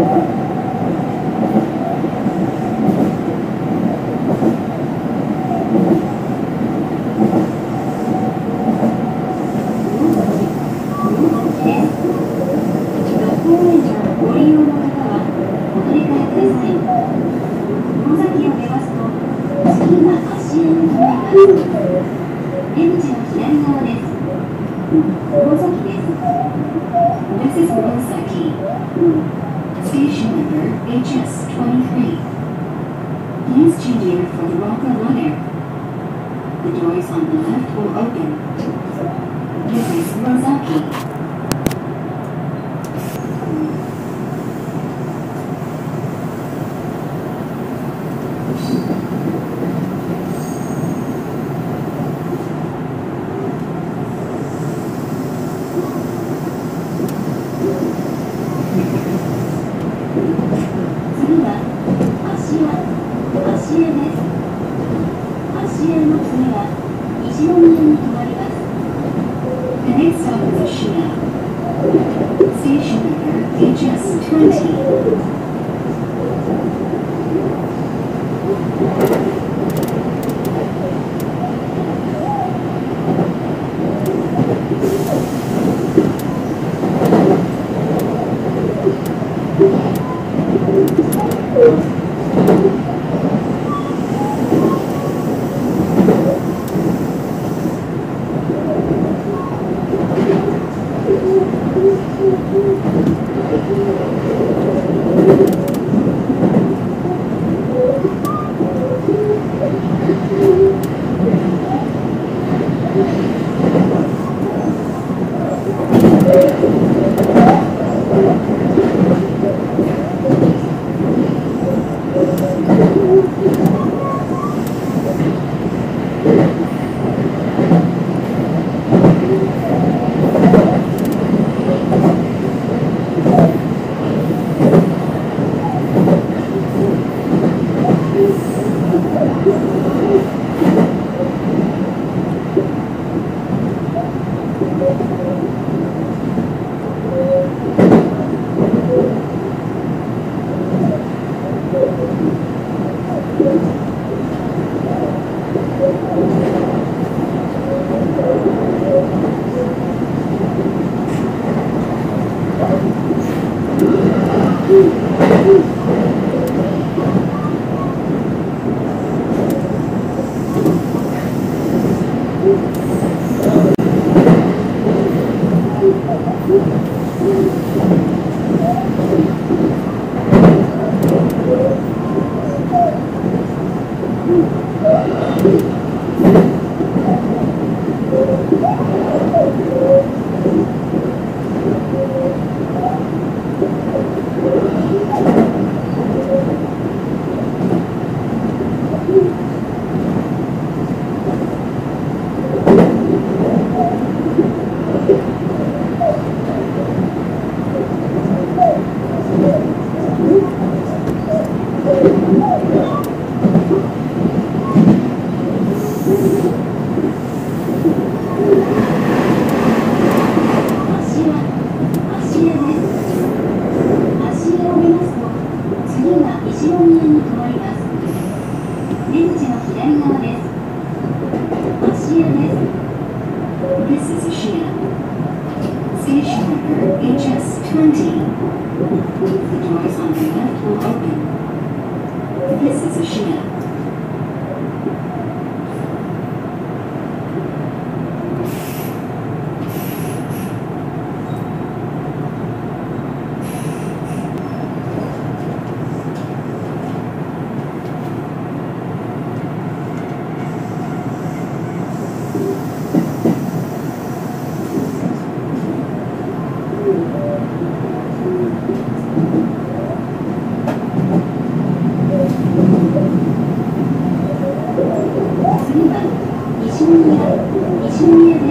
Station Is Ashiya. Station number HS20.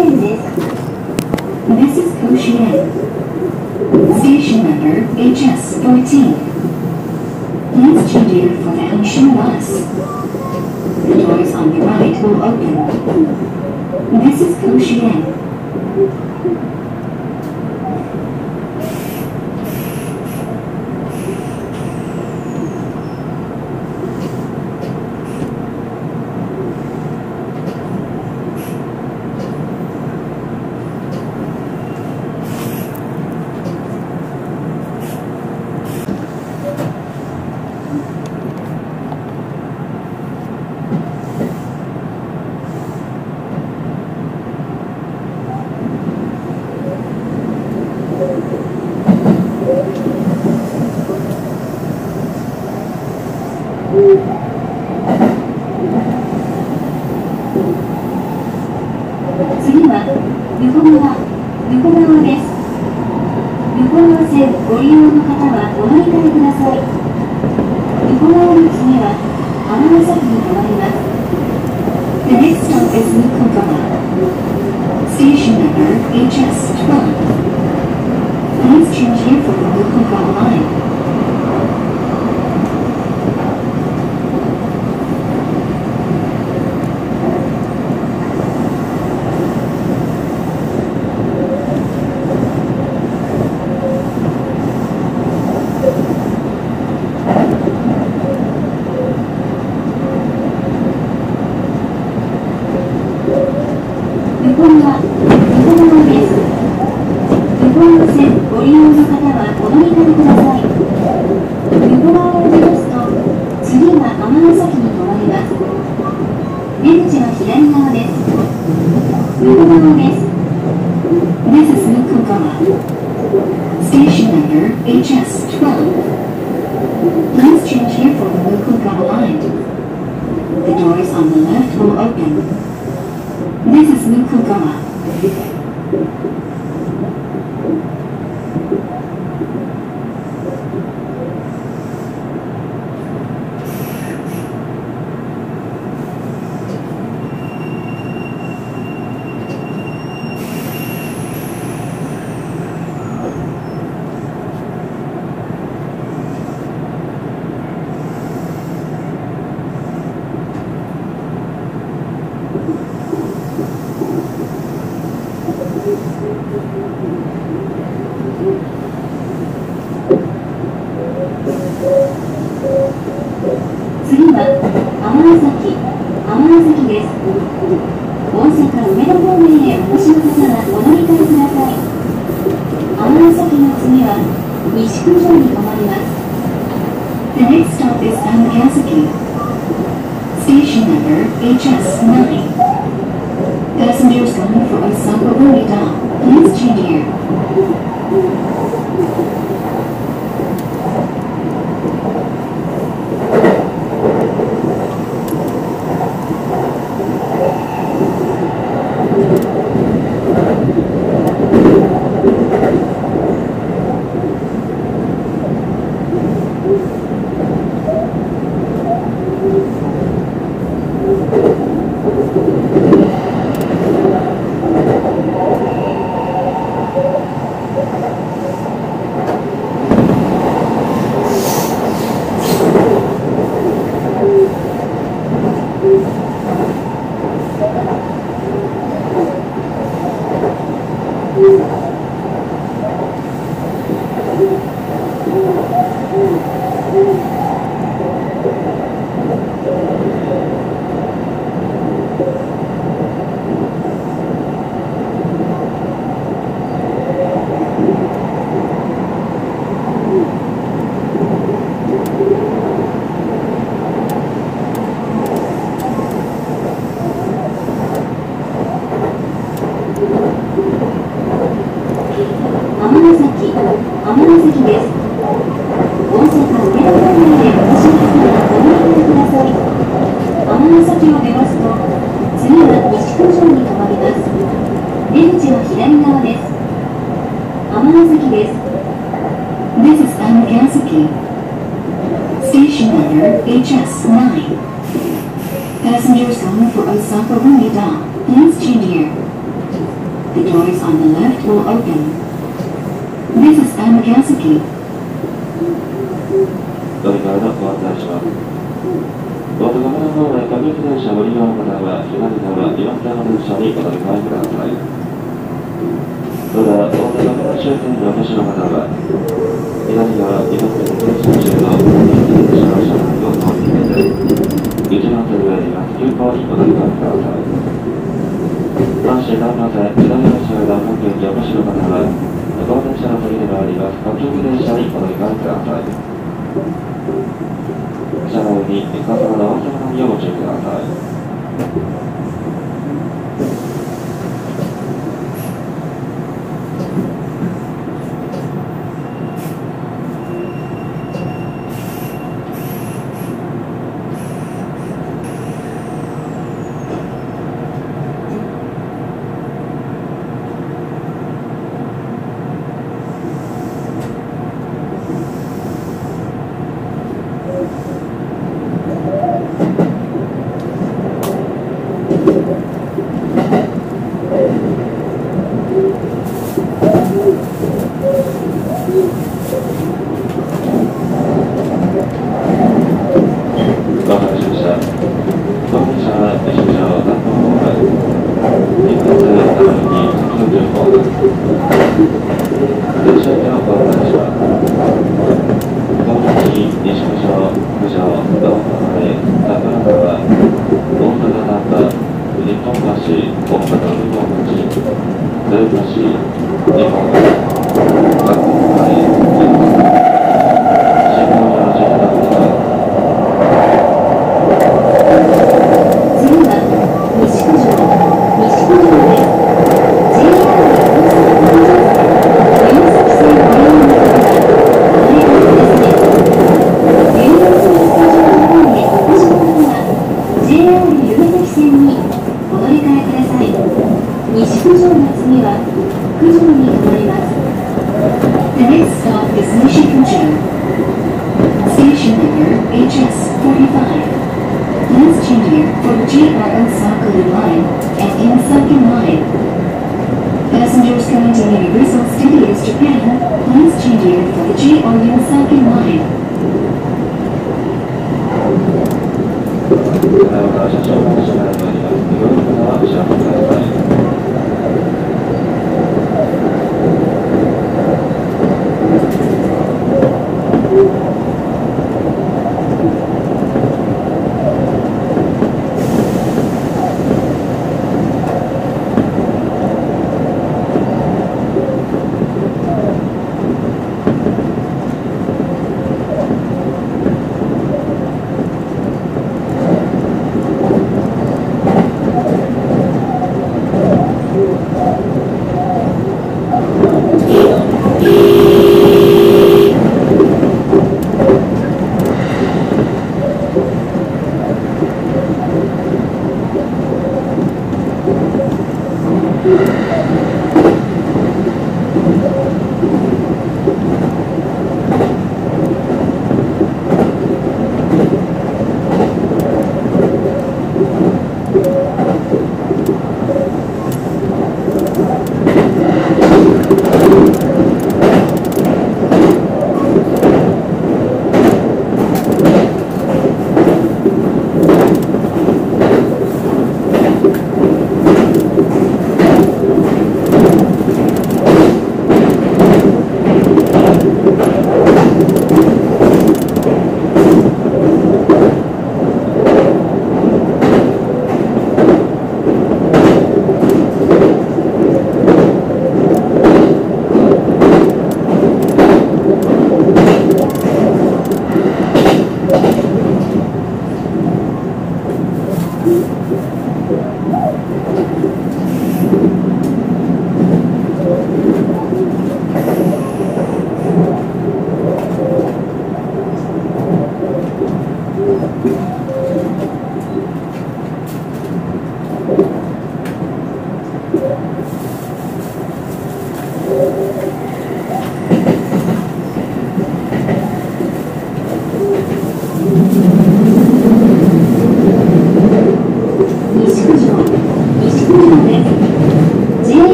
This is Koshien. Station number HS14. Please change your formation bus. The doors on the right will open. This is Koshien. The next stop is Mukogama Station number HS12 Please change here for the Mukogama line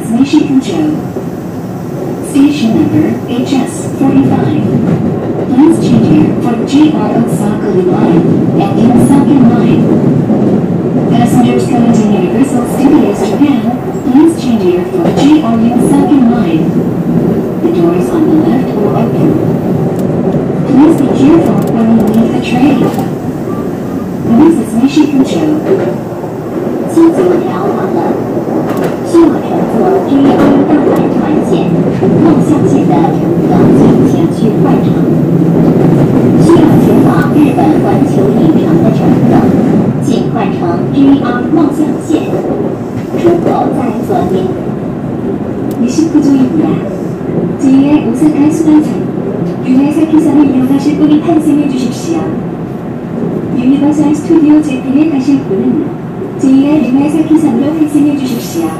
is Nishikujo. Station number HS45. Please change here for JR Osaka line and Yumesaki line. Passengers coming to Universal Studios Japan, please change here for JR Yumesaki line. The doors on the left will open. Please be careful when you leave the train. This is Nishikujo. 七九条好了，需要乘坐 JR 大阪团线梦象线的乘客请前去换乘。需要前往日本环球影城的乘客，请换乘 JR 梦象线，出口在左边。 29조입니다. JR 오사카 수단선, 유나사키선을 이용하실 분이 탑승해 주십시오. 유니버설 스튜디오 재팬에 가실 분은 JR 유나사키선으로 탑승해 주십시오.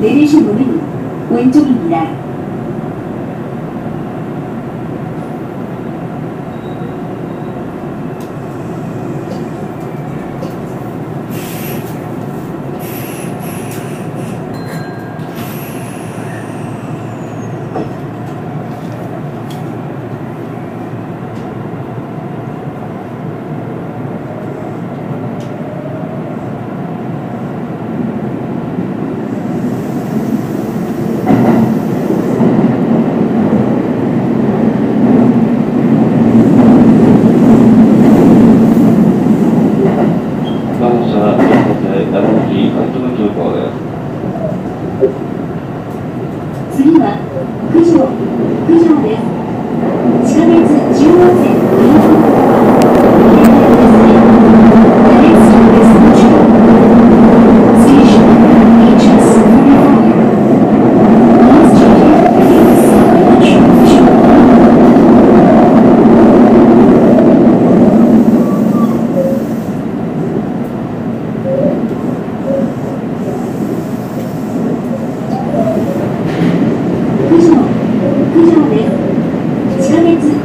내리실 문은 왼쪽입니다.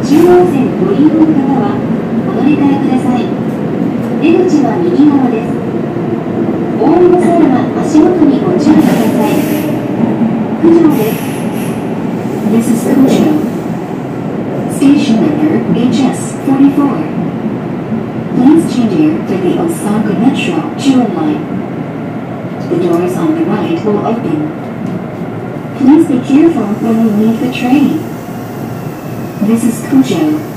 中央線ご利用の方はお乗り換えください出口は右側ですお降りの際は足元にご注意ください九条です This is Kujo. Station number HS44. Please change here for the Osaka Metro Chuan line. The doors on the right will open. Please be careful when you leave the train. This is